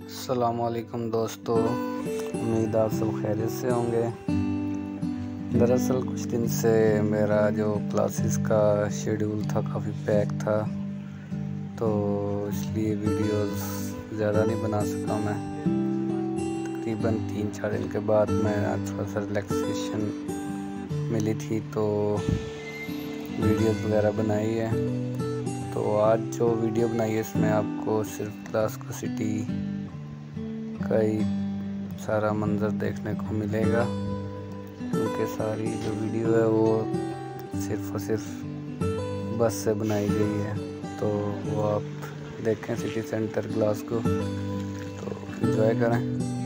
असलकुम दोस्तों। उम्मीद आप सब खैरियत से होंगे। दरअसल कुछ दिन से मेरा जो क्लासेस का शेड्यूल था काफ़ी पैक था तो इसलिए वीडियोस ज़्यादा नहीं बना सका मैं। तकरीबन तीन चार दिन के बाद मैं थोड़ा सा रिलैक्सेशन मिली थी तो वीडियोस वगैरह बनाई है। तो आज जो वीडियो बनाई है, इसमें आपको सिर्फ़ क्लास को सिटी का ही सारा मंज़र देखने को मिलेगा। क्योंकि सारी जो वीडियो है वो सिर्फ़ और सिर्फ़ बस से बनाई गई है। तो वो आप देखें सिटी सेंटर ग्लास को तो इन्जॉय करें।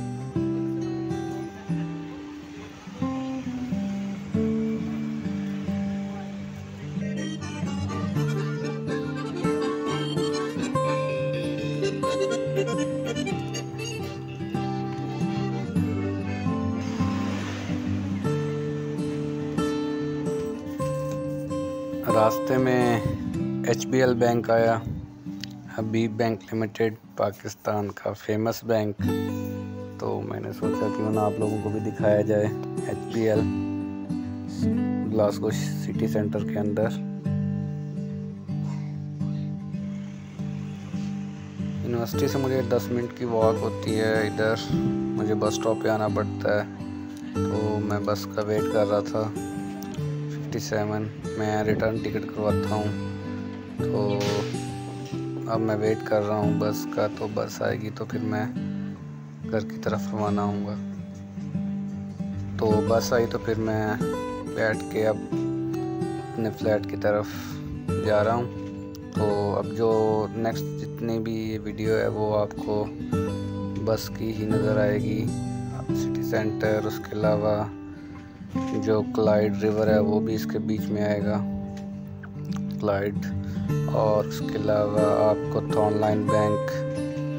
रास्ते में एच बैंक आया। हबीब बैंक लिमिटेड, पाकिस्तान का फ़ेमस बैंक। तो मैंने सोचा कि उन्हें आप लोगों को भी दिखाया जाए H P L Glasgow city centre के अंदर। यूनिवर्सिटी से मुझे 10 मिनट की वॉक होती है इधर। मुझे बस स्टॉप पे आना पड़ता है। तो मैं बस का वेट कर रहा था। 57 मैं रिटर्न टिकट करवाता हूँ। तो अब मैं वेट कर रहा हूँ बस का तो बस आएगी तो फिर मैं घर की तरफ़ रवाना हूँगा तो बस आई तो फिर मैं बैठ के अब अपने फ्लैट की तरफ़ जा रहा हूँ। तो अब जो नेक्स्ट जितनी भी वीडियो है वो आपको बस की ही नज़र आएगी। सिटी सेंटर उसके अलावा जो क्लाइड रिवर है, वो भी इसके बीच में आएगा। क्लाइड और इसके अलावा आपको थॉनलाइन बैंक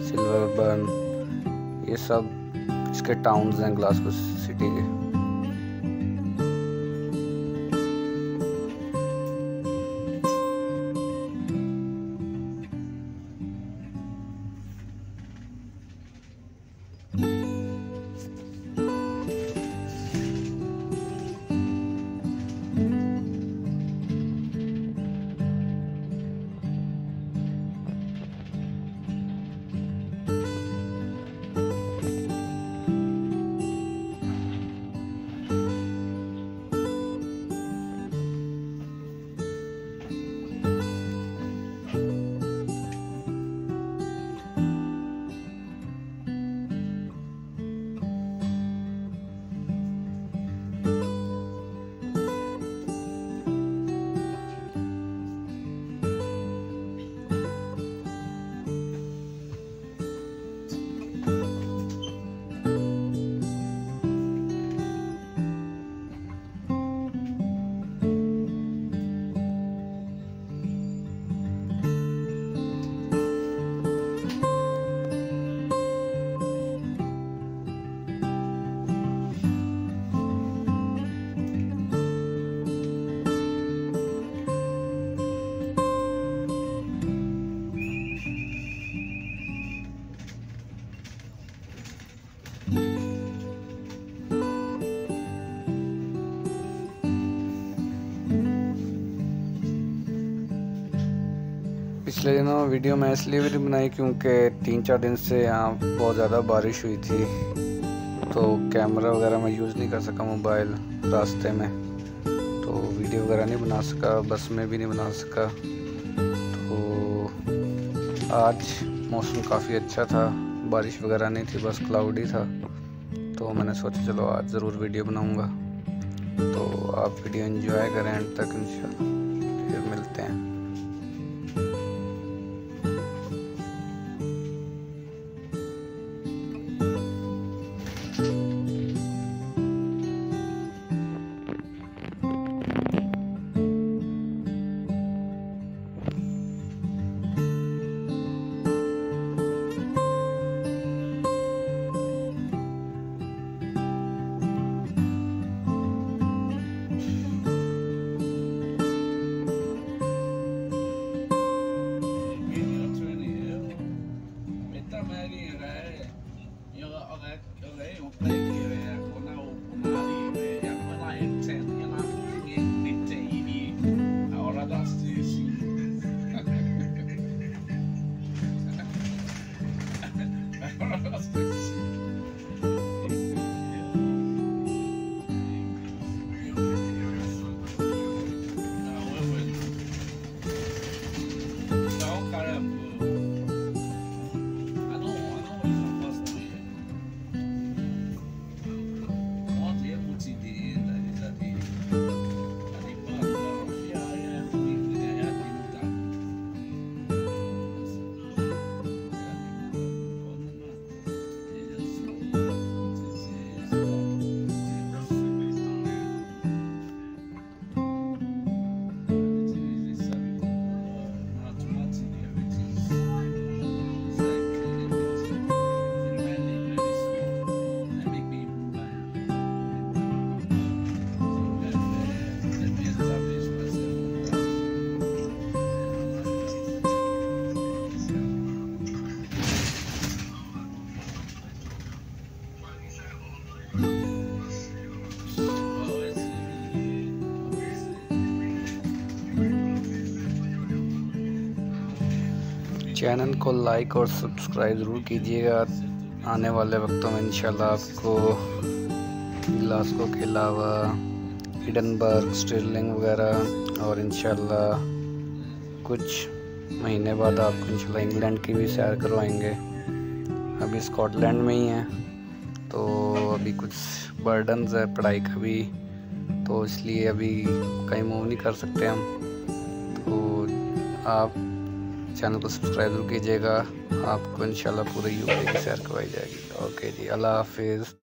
सिल्वर बर्न ये सब इसके टाउन्स हैं ग्लासगो सिटी के। पिछले दिनों वीडियो मैं इसलिए भी नहीं बनाई क्योंकि तीन चार दिन से यहाँ बहुत ज़्यादा बारिश हुई थी। तो कैमरा वगैरह मैं यूज़ नहीं कर सका मोबाइल रास्ते में। तो वीडियो वगैरह नहीं बना सका, बस में भी नहीं बना सका। तो आज मौसम काफ़ी अच्छा था, बारिश वगैरह नहीं थी, बस क्लाउडी था। तो मैंने सोचा, चलो आज ज़रूर वीडियो बनाऊँगा। तो आप वीडियो इन्जॉय करें एंड तक इन चैनल को लाइक और सब्सक्राइब ज़रूर कीजिएगा। आने वाले वक्तों में इंशाल्लाह आपको ग्लासको के अलावा हिडनबर्ग, स्टिरलिंग वगैरह और इंशाल्लाह कुछ महीने बाद आपको इंशाल्लाह इंग्लैंड की भी सैर करवाएँगे। अभी स्कॉटलैंड में ही हैं तो अभी कुछ बर्डन्स है पढ़ाई का भी तो इसलिए अभी कहीं मूव नहीं कर सकते हम। तो आप चैनल को सब्सक्राइब ज़रूर कीजिएगा। आपको इंशाल्लाह पूरे यूपी की सैर करवाई जाएगी। ओके जी, अल्लाह हाफिज़।